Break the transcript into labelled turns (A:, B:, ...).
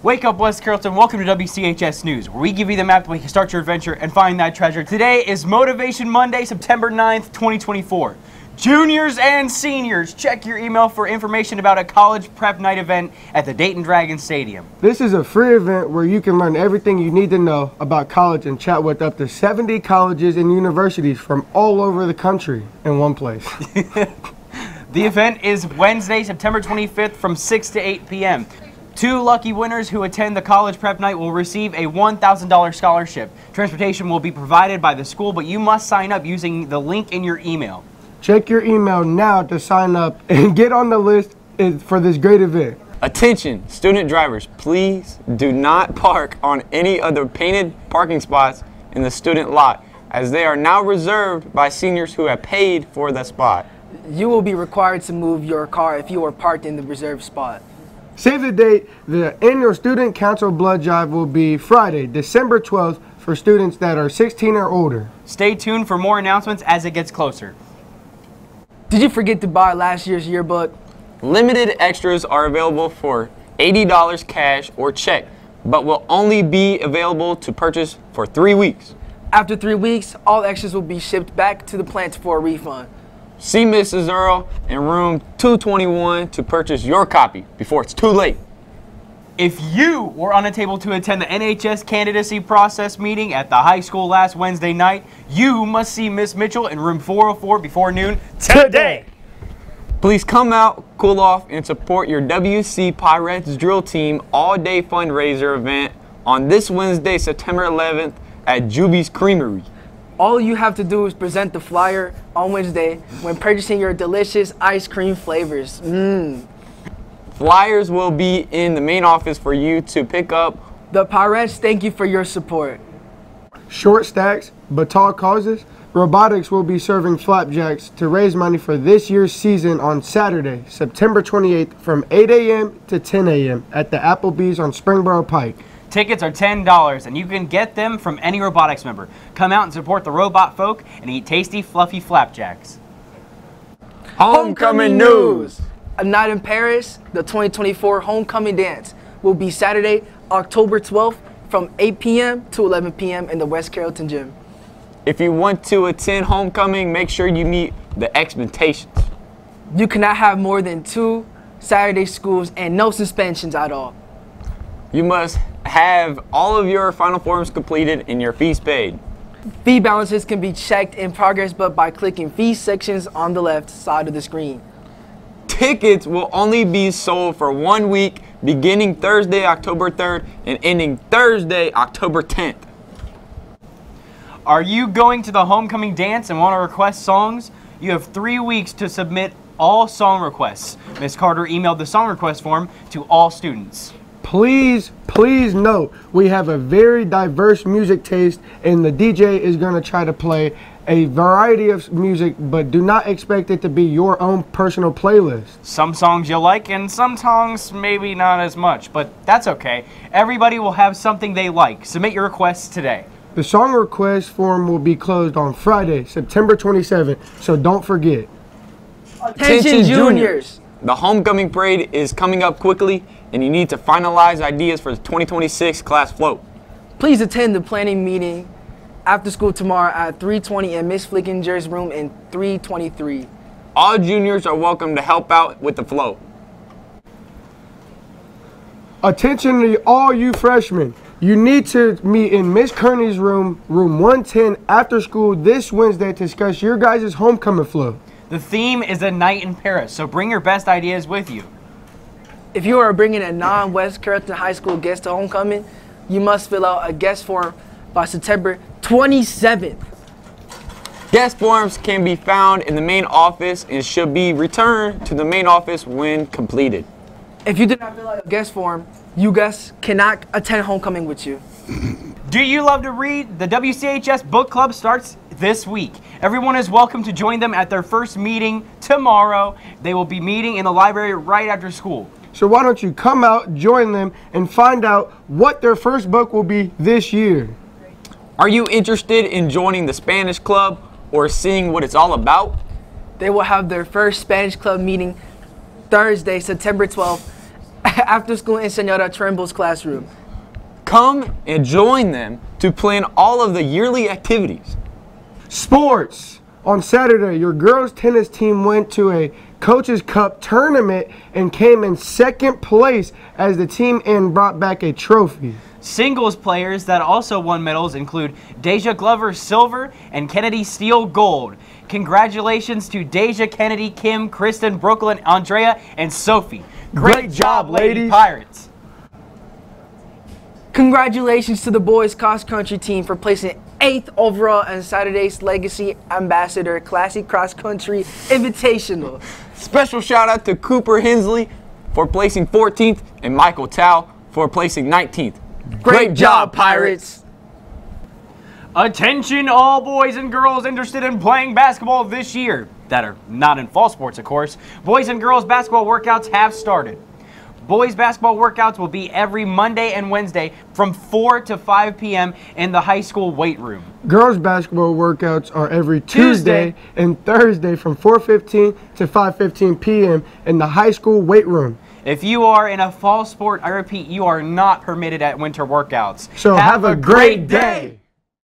A: Wake up, West Carrollton. Welcome to WCHS News, where we give you the map that you can start your adventure and find that treasure. Today is Motivation Monday, September 9th, 2024. Juniors and seniors, check your email for information about a college prep night event at the Dayton Dragon Stadium.
B: This is a free event where you can learn everything you need to know about college and chat with up to 70 colleges and universities from all over the country in one place.
A: the event is Wednesday, September 25th from 6 to 8 p.m. Two lucky winners who attend the college prep night will receive a $1,000 scholarship. Transportation will be provided by the school, but you must sign up using the link in your email.
B: Check your email now to sign up and get on the list for this great event.
C: Attention, student drivers, please do not park on any of the painted parking spots in the student lot, as they are now reserved by seniors who have paid for the spot.
D: You will be required to move your car if you are parked in the reserved spot.
B: Save the date. The annual Student Council Blood Drive will be Friday, December 12th for students that are 16 or older.
A: Stay tuned for more announcements as it gets closer.
D: Did you forget to buy last year's yearbook?
C: Limited extras are available for $80 cash or check, but will only be available to purchase for three weeks.
D: After three weeks, all extras will be shipped back to the plant for a refund.
C: See Mrs. Earl in room 221 to purchase your copy before it's too late.
A: If you were unable to attend the NHS candidacy process meeting at the high school last Wednesday night, you must see Miss Mitchell in room 404 before noon today.
C: Please come out, cool off, and support your WC Pirates drill team all-day fundraiser event on this Wednesday, September 11th at Jubie's Creamery.
D: All you have to do is present the flyer on Wednesday when purchasing your delicious ice cream flavors. Mmm.
C: Flyers will be in the main office for you to pick up.
D: The Pirates thank you for your support.
B: Short stacks, but tall causes. Robotics will be serving flapjacks to raise money for this year's season on Saturday, September 28th from 8 a.m. to 10 a.m. at the Applebee's on Springboro Pike.
A: Tickets are $10 and you can get them from any robotics member. Come out and support the robot folk and eat tasty, fluffy flapjacks.
C: Homecoming news!
D: A Night in Paris, the 2024 Homecoming Dance, will be Saturday, October 12th from 8 p.m. to 11 p.m. in the West Carrollton Gym.
C: If you want to attend homecoming, make sure you meet the expectations.
D: You cannot have more than two Saturday schools and no suspensions at all.
C: You must have all of your final forms completed and your fees paid.
D: Fee balances can be checked in ProgressBook by clicking fee sections on the left side of the screen.
C: Tickets will only be sold for one week beginning Thursday, October 3rd and ending Thursday, October 10th.
A: Are you going to the homecoming dance and want to request songs? You have three weeks to submit all song requests. Ms. Carter emailed the song request form to all students.
B: Please, please note, we have a very diverse music taste and the DJ is going to try to play a variety of music, but do not expect it to be your own personal playlist.
A: Some songs you'll like, and some songs maybe not as much, but that's okay. Everybody will have something they like. Submit your requests today.
B: The song request form will be closed on Friday, September 27th, so don't forget.
D: Attention, juniors!
C: The homecoming parade is coming up quickly, and you need to finalize ideas for the 2026 class float.
D: Please attend the planning meeting after school tomorrow at 320 in Miss Flickinger's room in 323.
C: All juniors are welcome to help out with the float.
B: Attention to all you freshmen. You need to meet in Miss Kearney's room, room 110, after school this Wednesday to discuss your guys' homecoming float.
A: The theme is a night in Paris, so bring your best ideas with you.
D: If you are bringing a non-West Carrollton High School guest to homecoming, you must fill out a guest form by September 27th.
C: Guest forms can be found in the main office and should be returned to the main office when completed.
D: If you did not fill out a guest form, you guys cannot attend homecoming with you.
A: Do you love to read? The WCHS Book Club starts this week. Everyone is welcome to join them at their first meeting tomorrow. They will be meeting in the library right after school.
B: So why don't you come out, join them, and find out what their first book will be this year.
C: Are you interested in joining the Spanish Club or seeing what it's all about?
D: They will have their first Spanish Club meeting Thursday, September 12th after school in Senora Tremble's classroom.
C: Come and join them to plan all of the yearly activities.
B: Sports. On Saturday, your girls tennis team went to a Coaches Cup tournament and came in second place as the team and brought back a trophy.
A: Singles players that also won medals include Deja Glover silver and Kennedy Steele gold. Congratulations to Deja, Kennedy, Kim, Kristen, Brooklyn, Andrea, and Sophie.
B: Great job, ladies.
A: Pirates.
D: Congratulations to the boys cross country team for placing eighth overall in Saturday's Legacy Ambassador Classic Cross Country Invitational.
C: Special shout out to Cooper Hensley for placing 14th and Michael Tao for placing 19th.
D: Great job, Pirates!
A: Attention, all boys and girls interested in playing basketball this year, that are not in fall sports, of course. Boys and girls basketball workouts have started. Boys basketball workouts will be every Monday and Wednesday from 4 to 5 p.m. in the high school weight room.
B: Girls basketball workouts are every Tuesday,
A: Tuesday.
B: and Thursday from 4:15 to 5:15 p.m. in the high school weight room.
A: If you are in a fall sport, I repeat, you are not permitted at winter workouts.
B: So have, a great day.